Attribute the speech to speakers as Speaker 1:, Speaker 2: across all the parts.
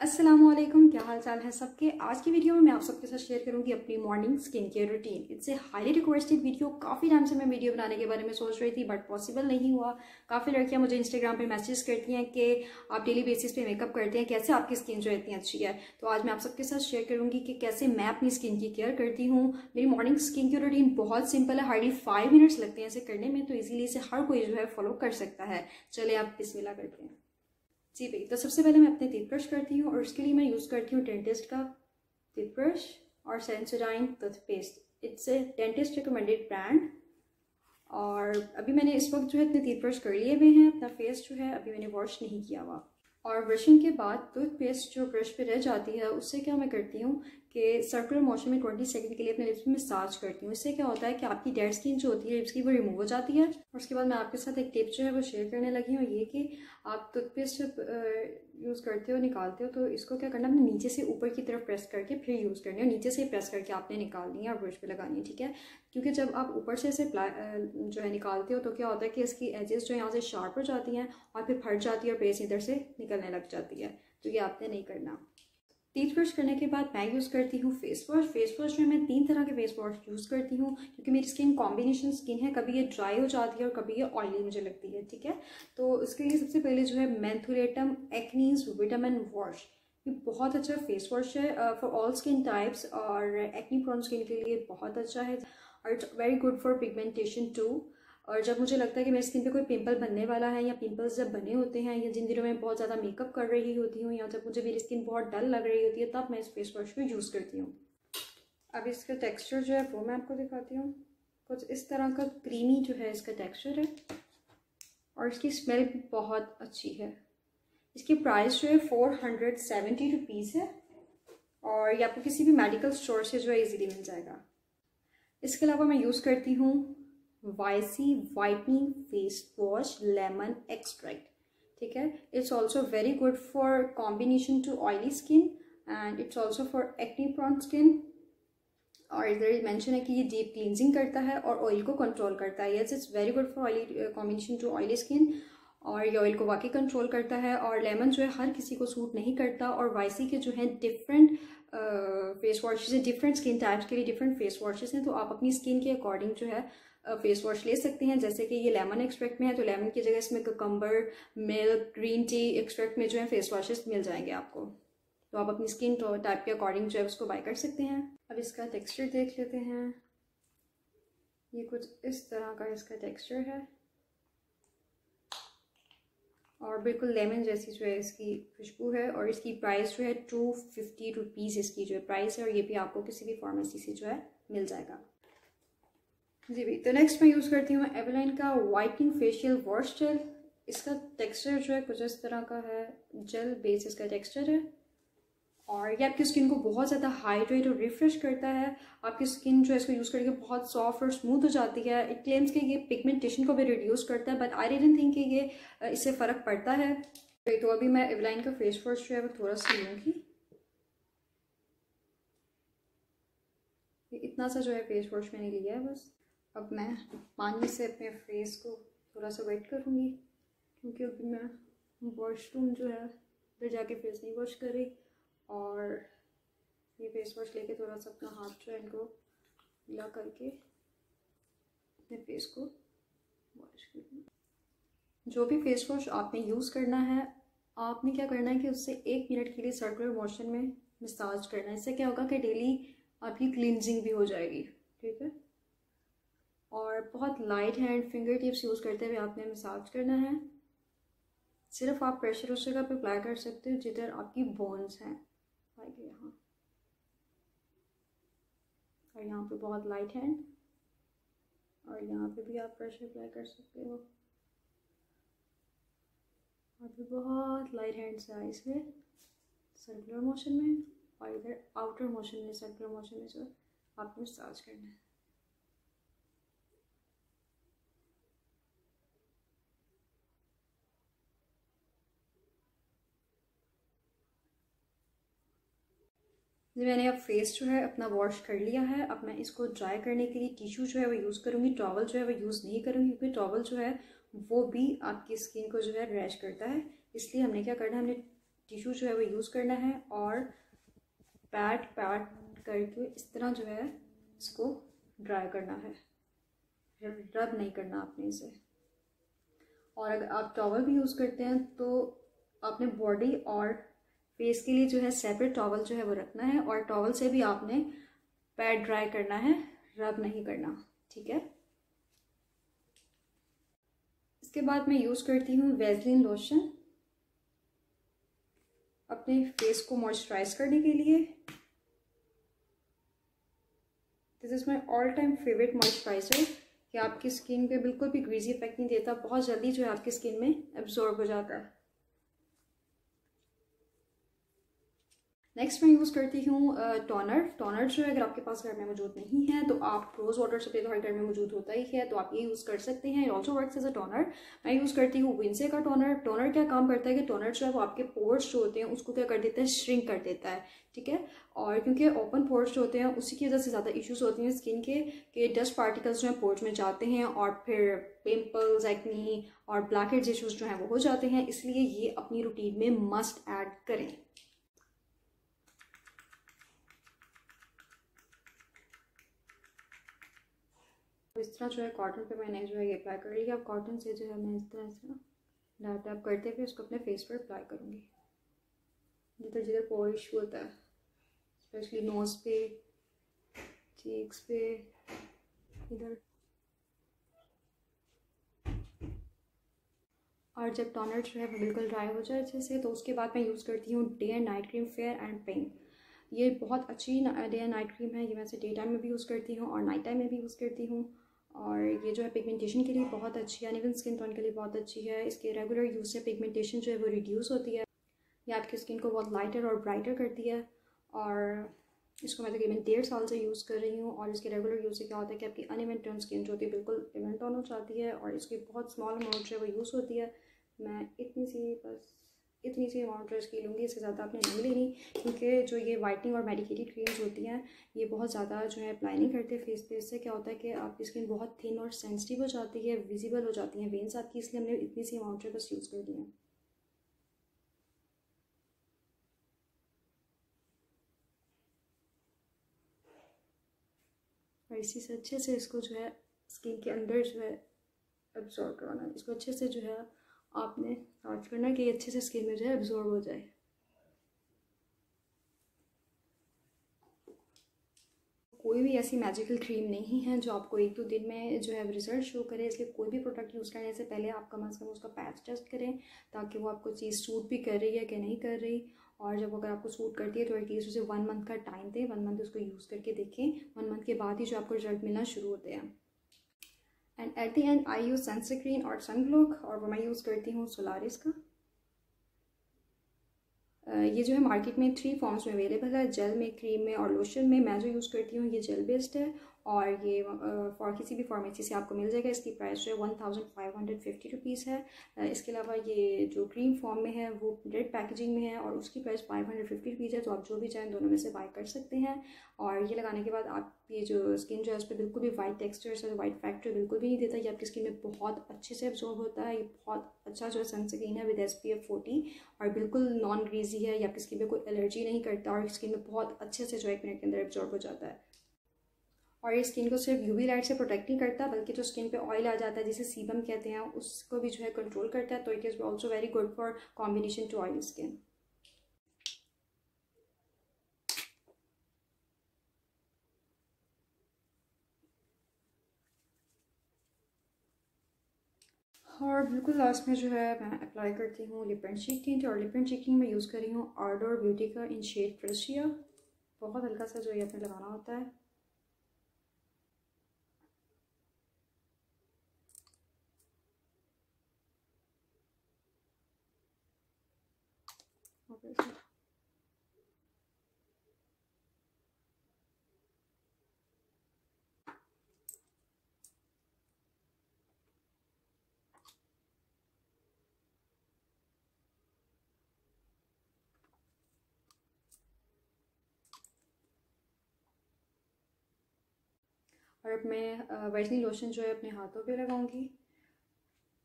Speaker 1: असलम क्या हाल चाल है सबके? आज की वीडियो में मैं आप सबके साथ शेयर करूँगी अपनी morning skin care routine it's a highly requested video काफ़ी टाइम से मैं वीडियो बनाने के बारे में सोच रही थी बट पॉसिबल नहीं हुआ। काफ़ी लड़कियाँ मुझे इंस्टाग्राम पे मैसेज करती हैं कि आप डेली बेसिस पे मेकअप करते हैं, कैसे आपकी स्किन जो इतनी अच्छी है? तो आज मैं आप सबके साथ शेयर करूँगी कि कैसे मैं अपनी स्किन की केयर करती हूँ। मेरी मॉर्निंग स्किन केयर रूटीन बहुत सिंपल है हार्डली फाइव मिनट्स लगते हैं इसे करने में तो इजीली इसे हर कोई जो है फॉलो कर सकता है। चले आप बिस्मिल्लाह करते हैं जी भाई तो सबसे पहले मैं अपने टीथ ब्रश करती हूँ और उसके लिए मैं यूज़ करती हूँ डेंटिस्ट का टीथ ब्रश और Sensodyne toothpaste it's a dentist recommended brand और अभी मैंने इस वक्त जो है अपने टीथ ब्रश कर लिए हुए हैं, अपना फेस जो है अभी मैंने वॉश नहीं किया हुआ। और ब्रशिंग के बाद टूथपेस्ट जो ब्रश पे रह जाती है, उससे क्या मैं करती हूँ कि सर्कुलर मोशन में ट्वेंटी सेकंड के लिए अपने लिप्स में मसाज करती हूँ। इससे क्या होता है कि आपकी डेड स्किन जो होती है लिप्स की वो रिमूव हो जाती है। और उसके बाद मैं आपके साथ एक टिप जो है वो शेयर करने लगी हूँ, ये कि आप टूथपेस्ट यूज़ करते हो, निकालते हो तो इसको क्या करना है नीचे से ऊपर की तरफ़ प्रेस करके फिर यूज़ करनी है। नीचे से प्रेस करके आपने निकालनी है और ब्रश पे लगानी है, ठीक है? क्योंकि जब आप ऊपर से इसे जो है निकालते हो तो क्या होता है कि इसकी एजेस जो यहाँ से शार्प हो जाती हैं और फिर फट जाती है और पेस इधर से निकलने लग जाती है। तो ये आपने नहीं करना। टीथ ब्रश करने के बाद मैं यूज़ करती हूँ फेस वॉश फेस वॉश में मैं तीन तरह के फेस वॉश यूज़ करती हूँ, क्योंकि मेरी स्किन कॉम्बिनेशन स्किन है, कभी ये ड्राई हो जाती है और कभी ये ऑयली मुझे लगती है, ठीक है? तो उसके लिए सबसे पहले जो है मैंथुलेटम एक्नीज विटामिन वॉश ये बहुत अच्छा फेस वॉश है फॉर ऑल स्किन टाइप्स और एक्नी प्रॉन स्किन के लिए बहुत अच्छा है। और it's very good for pigmentation too और जब मुझे लगता है कि मेरी स्किन पे कोई पिंपल बनने वाला है या पिंपल्स जब बने होते हैं या जिन दिनों में बहुत ज़्यादा मेकअप कर रही होती हूँ या जब मुझे मेरी स्किन बहुत डल लग रही होती है, तब मैं इस फेस वॉश को यूज़ करती हूँ। अब इसका टेक्स्चर जो है वो मैं आपको दिखाती हूँ। कुछ इस तरह का क्रीमी जो है इसका टेक्स्चर है और इसकी स्मेल भी बहुत अच्छी है। इसकी प्राइस जो है फोर हंड्रेड सेवेंटी रुपीज़ है और ये आपको किसी भी मेडिकल स्टोर से जो है इजीली मिल जाएगा। इसके अलावा मैं यूज़ करती हूँ वाइसी whitening face wash lemon extract ठीक है? It's also very good for combination to oily skin and it's also for acne prone skin और इधर मेंशन है कि ये डीप क्लींजिंग करता है और ऑयल को कंट्रोल करता है। Yes it's very good for oily combination to oily skin और ये ऑयल को वाकई कंट्रोल करता है और लेमन जो है हर किसी को सूट नहीं करता और वाइसी के जो है डिफरेंट फेस वॉशेज हैं डिफरेंट स्किन टाइप्स के लिए डिफरेंट फेस वॉशेज हैं तो आप अपनी स्किन के अकॉर्डिंग जो है फेस वॉश ले सकते हैं। जैसे कि ये लेमन एक्सट्रैक्ट में है तो लेमन की जगह इसमें cucumber milk green tea extract में जो है फेस वॉशेस मिल जाएँगे आपको। तो आप अपनी स्किन टाइप के अकॉर्डिंग जो है, उसको बाय कर सकते हैं। अब इसका टेक्सचर देख लेते हैं। ये कुछ इस तरह का इसका टेक्सचर है। और बिल्कुल लेमन जैसी जो है इसकी खुशबू है, और इसकी प्राइस जो है टू फिफ्टी रुपीज़ इसकी जो है प्राइस है, और ये भी आपको किसी भी फार्मेसी से जो है, मिल जाएगा। जी भाई तो नेक्स्ट मैं यूज़ करती हूँ एवलाइन का वाइटनिंग फेशियल वॉश जेल इसका टेक्सचर जो है कुछ इस तरह का है। जेल बेस इसका टेक्सचर है। और ये आपकी स्किन को बहुत ज़्यादा हाइड्रेट और रिफ्रेश करता है। आपकी स्किन जो है इसको यूज़ करके बहुत सॉफ्ट और स्मूथ हो जाती है। इट क्लेम्स कि ये पिगमेंटेशन को भी रिड्यूस करता है बट आई डेंट थिंक कि ये इससे फ़र्क पड़ता है। तो अभी मैं एवलाइन का फेस वॉश जो है वो थोड़ा सा लूँगी। इतना सा जो है फेस वॉश मैंने लिया है बस। अब मैं पानी से अपने फेस को थोड़ा सा वेट करूँगी, क्योंकि अभी मैं वॉशरूम जो है, उधर जाके फेस नहीं वॉश करी और ये फेस वॉश लेके थोड़ा सा अपना हाथ जो है इनको मिला करके अपने फेस को वॉश करूँगी जो भी फेस वॉश आपने यूज़ करना है, आपने क्या करना है कि उससे एक मिनट के लिए सर्कुलर मोशन में मसाज करना है। इससे क्या होगा कि डेली आपकी क्लिनजिंग भी हो जाएगी, ठीक है? और बहुत light hand finger tips use करते हुए आपने मसाज करना है। सिर्फ़ आप प्रेशर उस जगह पे अप्लाई कर सकते हो जिधर आपकी बोन्स हैं। लाइक यहाँ। और यहाँ पे बहुत लाइट हैंड और यहाँ पे भी आप प्रेशर अप्लाई कर सकते हो। और भी बहुत लाइट हैंड से आइस है सर्कुलर मोशन में और इधर आउटर मोशन में। सर्कुलर मोशन में जो आपको मसाज करना है।
Speaker 2: मैंने अब फेस जो है अपना वॉश कर लिया है, अब मैं इसको ड्राई करने के लिए टिश्यू जो है वो यूज़ करूँगी टॉवल जो है वो यूज़ नहीं करूँगी क्योंकि टॉवल जो है वो भी आपकी स्किन को जो है रैश करता है। इसलिए हमने क्या करना है, हमने टिशू जो है वो यूज़ करना है और पैट पैट करके इस तरह जो है इसको ड्राई करना है। रब नहीं करना आपने इसे। और अगर आप टॉवल भी यूज़ करते हैं तो आपने बॉडी और फेस के लिए जो है सेपरेट टॉवल जो है वो रखना है और टॉवल से भी आपने पैड ड्राई करना है रब नहीं करना, ठीक है? इसके बाद मैं यूज़ करती हूँ वेजलिन लोशन अपने फेस को मॉइस्चराइज करने के लिए। This is my all time favourite moisturiser कि आपकी स्किन पे बिल्कुल भी ग्रीजी इफ़ेक्ट नहीं देता, बहुत जल्दी जो है आपकी स्किन में एब्जॉर्ब हो जाता है। नेक्स्ट मैं यूज़ करती हूँ टोनर टोनर जो है, अगर आपके पास घर में मौजूद नहीं है तो आप रोज़ वाटर से तो हर घर में मौजूद होता ही है तो आप ये यूज़ कर सकते हैं. Also work as a toner मैं यूज़ करती हूँ विंसे का टोनर टोनर क्या काम करता है कि टोनर जो है, वो आपके पोर्स जो होते हैं, उसको क्या कर देता है श्रिंक कर देता है, ठीक है? और क्योंकि ओपन पोर्स जो होते हैं, उसी की वजह से ज़्यादा इश्यूज़ होती हैं स्किन के, कि डस्ट पार्टिकल्स जो हैं पोर्स में जाते हैं और फिर पिंपल्स एक्नी और ब्लैक इशूज़ जो हैं, वो हो जाते हैं. इसलिए ये अपनी रूटीन में मस्ट ऐड करें. तो इस तरह जो है कॉटन पे मैंने जो है ये अप्लाई कर लिया। अब कॉटन से जो है मैं इस तरह से डैप डैप करते हुए इसको अपने फेस पर अप्लाई करूँगी। जिधर जिधर पोर इशू होता है स्पेशली नोज़ पे चीक्स पे, इधर। और जब टोनर जो है बिल्कुल ड्राई हो जाए अच्छे से तो उसके बाद मैं यूज़ करती हूँ day and night cream fair and pink ये बहुत अच्छी डे एंड नाइट क्रीम है। ये मैं डे टाइम में भी यूज़ करती हूँ और नाइट टाइम में भी यूज़ करती हूँ। और ये जो है पिगमेंटेशन के लिए बहुत अच्छी है। इवन स्किन टोन के लिए बहुत अच्छी है। इसके रेगुलर यूज़ से पिगमेंटेशन जो है वो रिड्यूस होती है। ये आपकी स्किन को बहुत लाइटर और ब्राइटर करती है। और इसको मैं तकरीबन डेढ़ साल से यूज़ कर रही हूँ। और इसके रेगुलर यूज़ से क्या होता है कि आपकी अनइवन टोन स्किन जो होती है बिल्कुल इवन टोन हो जाती है। और इसकी बहुत स्मॉल अमाउंट जो है वो यूज़ होती है। मैं इतनी सी बस इतनी सी अमाउंट की लूँगी, इससे ज़्यादा आपने नहीं लेनी। क्योंकि जो ये वाइटनिंग और मेडिकेटेड क्रीम्स होती हैं, ये बहुत ज़्यादा जो है अप्लाई नहीं करते फेस पे। इससे क्या होता है कि आपकी स्किन बहुत थिन और सेंसिटिव हो जाती है विजिबल हो जाती हैं वेन्स आपकी, इसलिए हमने इतनी सी अमाउंट बस यूज़ कर दी है। और इसी से अच्छे से इसको जो है स्किन के अंदर जो है एब्जॉर्व करवाना इसको अच्छे से जो है आपने मसाज करना कि अच्छे से स्किन में जो है एब्जॉर्ब हो जाए। कोई भी ऐसी मैजिकल क्रीम नहीं है जो आपको एक दो दिन में जो है रिज़ल्ट शो करे, इसलिए कोई भी प्रोडक्ट यूज़ करने से पहले आप कम अज़ कम उसका पैच टेस्ट करें, ताकि वो आपको चीज़ सूट भी कर रही है कि नहीं कर रही। और जब अगर आपको सूट करती है तो एटलीस्ट उसे वन मंथ का टाइम दें वन मंथ उसको यूज़ करके देखें। वन मंथ के बाद ही जो आपको रिज़ल्ट मिलना शुरू होते हैं। And at the end I use sunscreen और सन ग्लोक और वो मैं यूज़ करती हूँ सोलारिस का। ये जो है मार्केट में थ्री फॉर्म्स में अवेलेबल है जेल में क्रीम में और लोशन में। मैं जो यूज़ करती हूँ, ये जेल बेस्ड है। और ये फॉर किसी भी फार्मेसी से आपको मिल जाएगा। इसकी प्राइस जो है one thousand five hundred fifty rupees है। इसके अलावा ये जो क्रीम फॉर्म में है, वो रेड पैकेजिंग में है और उसकी price five hundred fifty rupees है। तो आप जो भी चाहें दोनों में से बाय कर सकते हैं। और ये लगाने के बाद आप, ये जो स्किन जो है उस पर बिल्कुल भी वाइट टेक्सचर से वाइट फैक्टर बिल्कुल भी नहीं देता। ये आपकी स्किन में बहुत अच्छे से एब्जॉर्ब होता है। ये बहुत अच्छा जो है सनस्क्रीन है with S P F forty और बिल्कुल नॉन ग्रीजी है। ये आपकी स्किन में कोई एलर्जी नहीं करता और स्किन में बहुत अच्छे से जो है, एक मिनट के अंदर एब्जॉर्ब हो जाता है। और ये स्किन को सिर्फ़ यूवी लाइट से प्रोटेक्ट नहीं करता, बल्कि जो स्किन पे ऑयल आ जाता है, जिसे सीबम कहते हैं, उसको भी जो है कंट्रोल करता है तो it is also very good for combination to oil skin और बिल्कुल लास्ट में जो है मैं अप्लाई करती हूँ लिप एंड चीक टिंट और लिप एंड चीकिंग में यूज़ कर रही हूँ आर्डोर ब्यूटी का इन शेड फ्रेशिया बहुत हल्का सा जो ये अपने लगाना होता है। और अब मैं वाइटनिंग लोशन जो है अपने हाथों पे लगाऊँगी।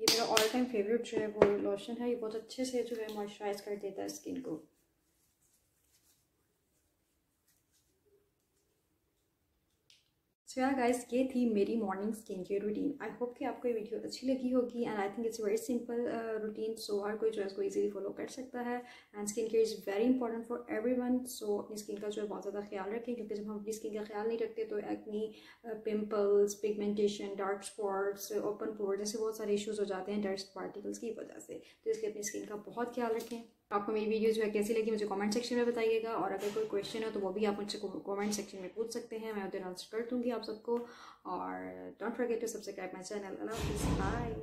Speaker 2: ये मेरा ऑल टाइम फेवरेट जो है वो लोशन है। ये बहुत अच्छे से जो है मॉइस्चराइज कर देता है स्किन को। सो यार गाइस ये थी मेरी morning skin care routine I hope कि आपको ये वीडियो अच्छी लगी होगी and I think it's very simple routine so हर कोई जो है इसको इजीली फॉलो कर सकता है and skin care is very important for everyone so अपनी स्किन का जो है बहुत ज़्यादा ख्याल रखें, क्योंकि जब हम अपनी स्किन का ख्याल नहीं रखते तो acne pimples pigmentation dark spots open pore जैसे बहुत सारे इशूज़ हो जाते हैं डस्ट पार्टिकल्स की वजह से। तो इसलिए अपनी स्किन का बहुत ख्याल रखें। आपको मेरी वीडियो जो है कैसी लगी मुझे कमेंट सेक्शन में बताइएगा और अगर कोई क्वेश्चन है तो वो भी आप मुझसे कमेंट सेक्शन में पूछ सकते हैं, मैं उधर आंसर कर दूँगी आप सबको और don't forget to subscribe my channel bye